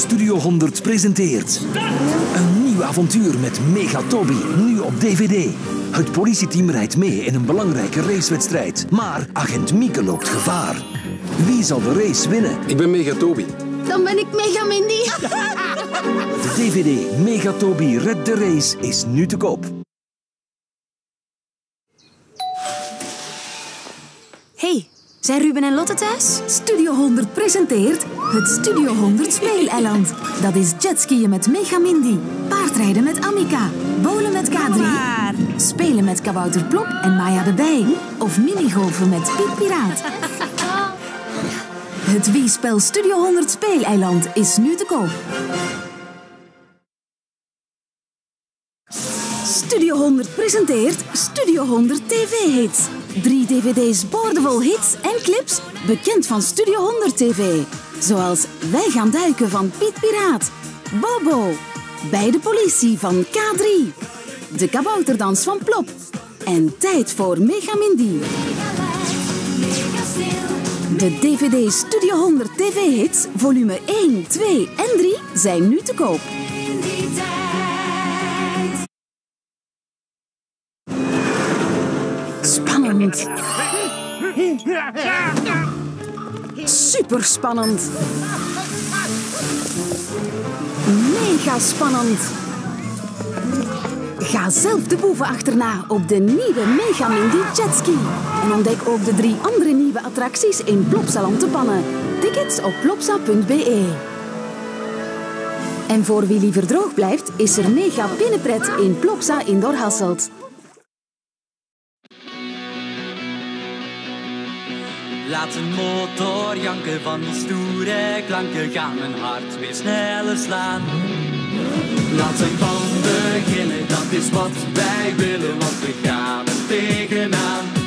Studio 100 presenteert een nieuw avontuur met Megatobi, nu op DVD. Het politieteam rijdt mee in een belangrijke racewedstrijd, maar agent Mieke loopt gevaar. Wie zal de race winnen? Ik ben Megatobi. Dan ben ik Mega Mindy. De DVD Megatobi Red the Race is nu te koop. Hey, zijn Ruben en Lotte thuis? Studio 100 presenteert het Studio 100 Speeleiland. Dat is jetskiën met Mega Mindy, paardrijden met Amika, bowlen met K3, spelen met Kabouter Plop en Maya de Bij of minigolfen met Piet Piraat. Het Wii-spel Studio 100 Speeleiland is nu te koop. Studio 100 presenteert Studio 100 TV-hits. Drie dvd's boordevol hits en clips, bekend van Studio 100 TV. Zoals Wij gaan duiken van Piet Piraat, Bobo, Bij de politie van K3, De kabouterdans van Plop en Tijd voor Mega Mindy. De DVD Studio 100 TV-hits, volume 1, 2 en 3 zijn nu te koop. Super spannend. Mega spannend. Ga zelf de boeven achterna op de nieuwe Mega Mindy Jetski. En ontdek ook de drie andere nieuwe attracties in Plopsa Land te pannen. Tickets op plopsa.be. En voor wie liever droog blijft, is er mega binnenpret in Plopsa Indoor Hasselt. Laat een motor janken van die stoere klanken. Gaan mijn hart weer sneller slaan. Laat zijn van beginnen, dat is wat wij willen, want we gaan er tegenaan.